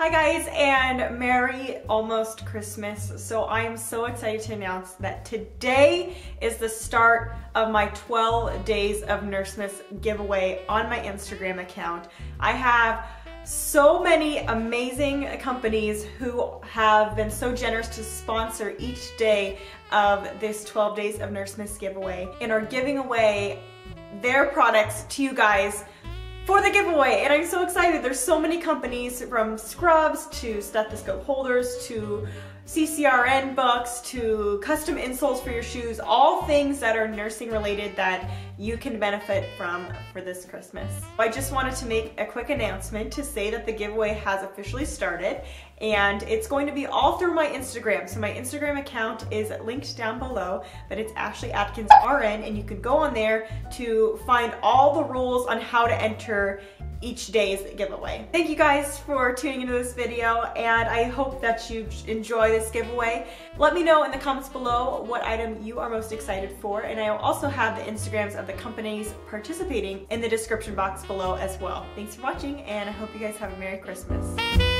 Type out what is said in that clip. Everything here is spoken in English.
Hi guys and Merry almost Christmas. So I am so excited to announce that today is the start of my 12 days of Nursemas giveaway on my Instagram account. I have so many amazing companies who have been so generous to sponsor each day of this 12 days of Nursemas giveaway and are giving away their products to you guys for the giveaway and I'm so excited. There's so many companies from scrubs to stethoscope holders to CCRN books to custom insoles for your shoes, all things that are nursing related that you can benefit from for this Christmas. I just wanted to make a quick announcement to say that the giveaway has officially started and it's going to be all through my Instagram. So my Instagram account is linked down below, but it's Ashley Adkins RN and you can go on there to find all the rules on how to enter each day's giveaway. Thank you guys for tuning into this video and I hope that you enjoy this giveaway. Let me know in the comments below what item you are most excited for and I will also have the Instagrams of the companies participating in the description box below as well. Thanks for watching and I hope you guys have a Merry Christmas.